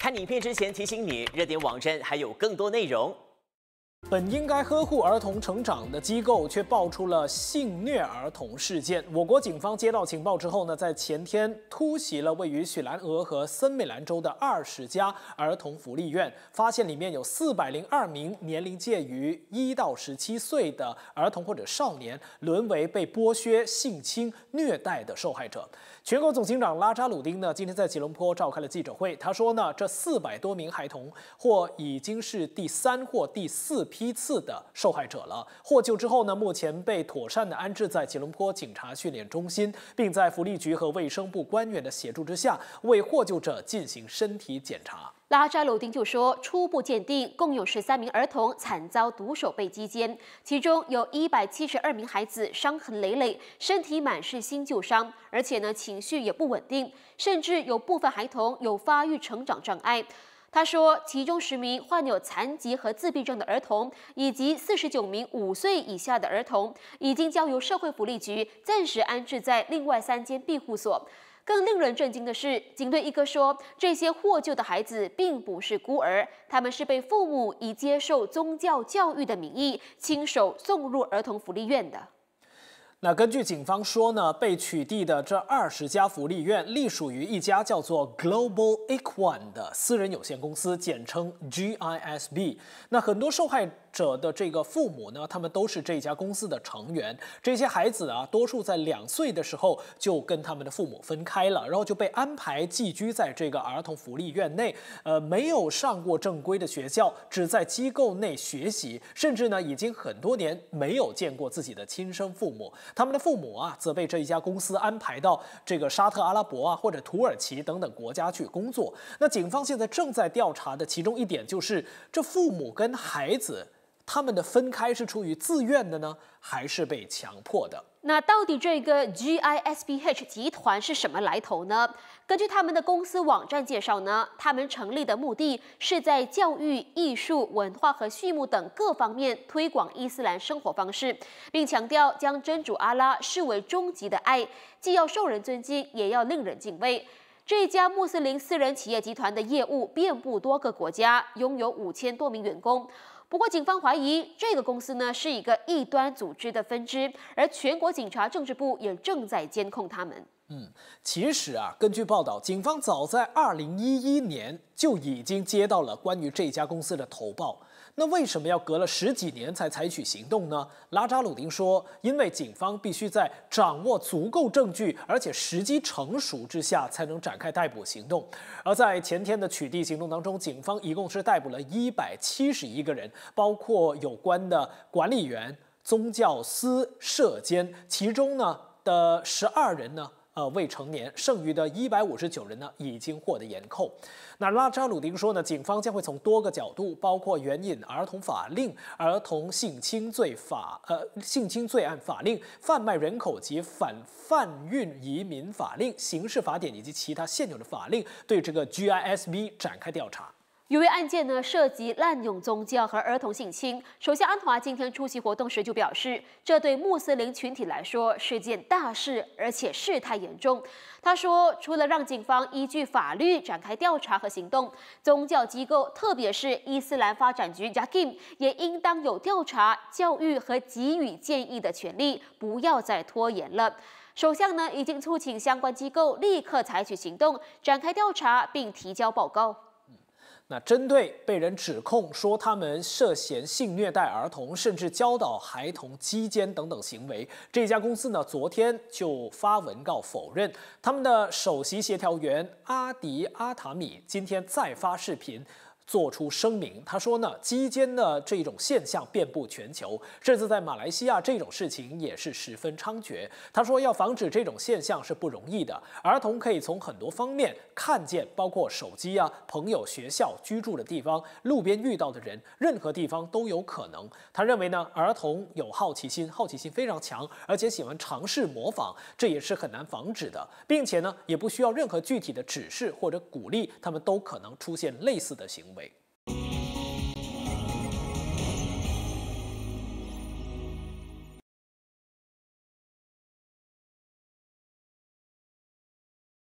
看影片之前提醒你，热点网站还有更多内容。本应该呵护儿童成长的机构，却爆出了性虐儿童事件。我国警方接到情报之后呢，在前天突袭了位于雪兰莪和森美兰州的二十家儿童福利院，发现里面有四百零二名年龄介于一到十七岁的儿童或者少年，沦为被剥削、性侵、虐待的受害者。全国总警长拉扎鲁丁呢，今天在吉隆坡召开了记者会。他说呢，这四百多名孩童或已经是第三或第四批次的受害者了。获救之后呢，目前被妥善的安置在吉隆坡警察训练中心，并在福利局和卫生部官员的协助之下，为获救者进行身体检查。拉扎鲁丁就说，初步鉴定，共有十三名儿童惨遭毒手被击奸，其中有一百七十二名孩子伤痕累累，身体满是新旧伤，而且呢情绪也不稳定，甚至有部分孩童有发育成长障碍。他说，其中十名患有残疾和自闭症的儿童，以及四十九名五岁以下的儿童，已经交由社会福利局暂时安置在另外三间庇护所。更令人震惊的是，警队一哥说，这些获救的孩子并不是孤儿，他们是被父母以接受宗教教育的名义亲手送入儿童福利院的。那根据警方说呢，被取缔的这二十家福利院隶属于一家叫做 Global Equine 的私人有限公司，简称 GISB。那很多受害。者的这个父母呢，他们都是这家公司的成员。这些孩子啊，多数在两岁的时候就跟他们的父母分开了，然后就被安排寄居在这个儿童福利院内。呃，没有上过正规的学校，只在机构内学习，甚至呢，已经很多年没有见过自己的亲生父母。他们的父母啊，则被这一家公司安排到这个沙特阿拉伯啊，或者土耳其等等国家去工作。那警方现在正在调查的其中一点就是，这父母跟孩子。他们的分开是出于自愿的呢，还是被强迫的？那到底这个 GISBH 集团是什么来头呢？根据他们的公司网站介绍呢，他们成立的目的是在教育、艺术、文化和畜牧等各方面推广伊斯兰生活方式，并强调将真主阿拉视为终极的爱，既要受人尊敬，也要令人敬畏。这家穆斯林私人企业集团的业务遍布多个国家，拥有五千多名员工。不过，警方怀疑这个公司呢是一个异端组织的分支，而全国警察政治部也正在监控他们。嗯，其实啊，根据报道，警方早在二零一一年就已经接到了关于这家公司的投报。那为什么要隔了十几年才采取行动呢？拉扎鲁丁说，因为警方必须在掌握足够证据，而且时机成熟之下，才能展开逮捕行动。而在前天的取缔行动当中，警方一共是逮捕了一百七十一个人，包括有关的管理员、宗教司、社监，其中呢的十二人呢。呃，未成年，剩余的一百五十九人呢，已经获得严控。那拉扎鲁丁说呢，警方将会从多个角度，包括援引儿童法令、儿童性侵罪法、呃性侵罪案法令、贩卖人口及反贩运移民法令、刑事法典以及其他现有的法令，对这个 GISB 展开调查。由于案件呢涉及滥用宗教和儿童性侵，首相安华今天出席活动时就表示，这对穆斯林群体来说是件大事，而且事态严重。他说，除了让警方依据法律展开调查和行动，宗教机构，特别是伊斯兰发展局 （JAKIM） 也应当有调查、教育和给予建议的权利，不要再拖延了。首相呢已经促请相关机构立刻采取行动，展开调查并提交报告。那针对被人指控说他们涉嫌性虐待儿童，甚至教导孩童基奸等等行为，这家公司呢昨天就发文告否认。他们的首席协调员阿迪阿塔米今天再发视频。做出声明，他说呢，基奸的这种现象遍布全球，甚至在马来西亚这种事情也是十分猖獗。他说要防止这种现象是不容易的，儿童可以从很多方面看见，包括手机啊、朋友、学校、居住的地方、路边遇到的人，任何地方都有可能。他认为呢，儿童有好奇心，好奇心非常强，而且喜欢尝试模仿，这也是很难防止的，并且呢，也不需要任何具体的指示或者鼓励，他们都可能出现类似的行为。Bye.